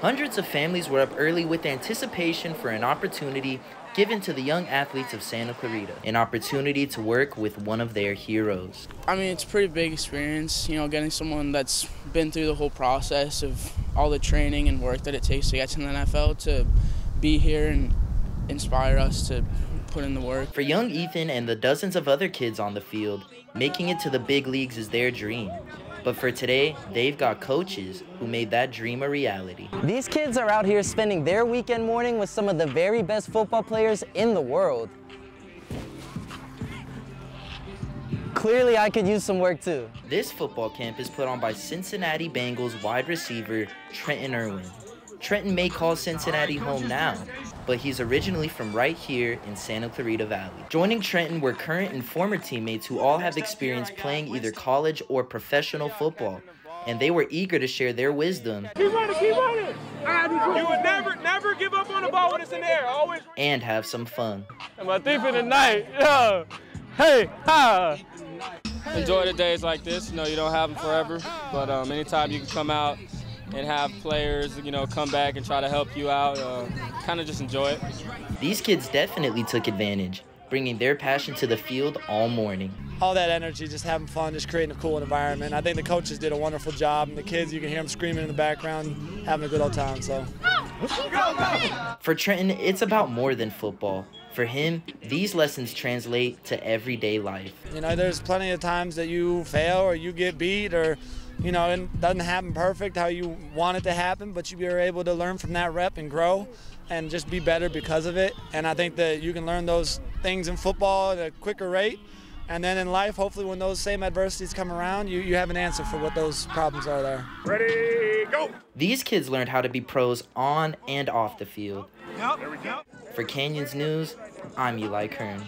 Hundreds of families were up early with anticipation for an opportunity given to the young athletes of Santa Clarita, an opportunity to work with one of their heroes. I mean, it's a pretty big experience, you know, getting someone that's been through the whole process of all the training and work that it takes to get to the NFL to be here and inspire us to put in the work. For young Ethan and the dozens of other kids on the field, making it to the big leagues is their dream. But for today, they've got coaches who made that dream a reality. These kids are out here spending their weekend morning with some of the very best football players in the world. Clearly, I could use some work too. This football camp is put on by Cincinnati Bengals wide receiver Trenton Irwin. Trenton may call Cincinnati home now, but he's originally from right here in Santa Clarita Valley. Joining Trenton were current and former teammates who all have experience playing either college or professional football, and they were eager to share their wisdom. Keep running, keep running. You would never, never give up on the ball when it's in the air. Always. And have some fun. Am My thief in the night. Yeah. Hey, ha. Enjoy the days like this. You know, you don't have them forever, but um, anytime you can come out and have players, you know, come back and try to help you out. Uh, kind of just enjoy it. These kids definitely took advantage, bringing their passion to the field all morning. All that energy, just having fun, just creating a cool environment. I think the coaches did a wonderful job, and the kids, you can hear them screaming in the background, having a good old time. So. For Trenton, it's about more than football. For him, these lessons translate to everyday life. You know, there's plenty of times that you fail or you get beat or you know, it doesn't happen perfect how you want it to happen, but you are able to learn from that rep and grow and just be better because of it. And I think that you can learn those things in football at a quicker rate. And then in life, hopefully, when those same adversities come around, you, you have an answer for what those problems are there. Ready, go! These kids learned how to be pros on and off the field. Yep. There. For Canyons News, I'm Eli Kern.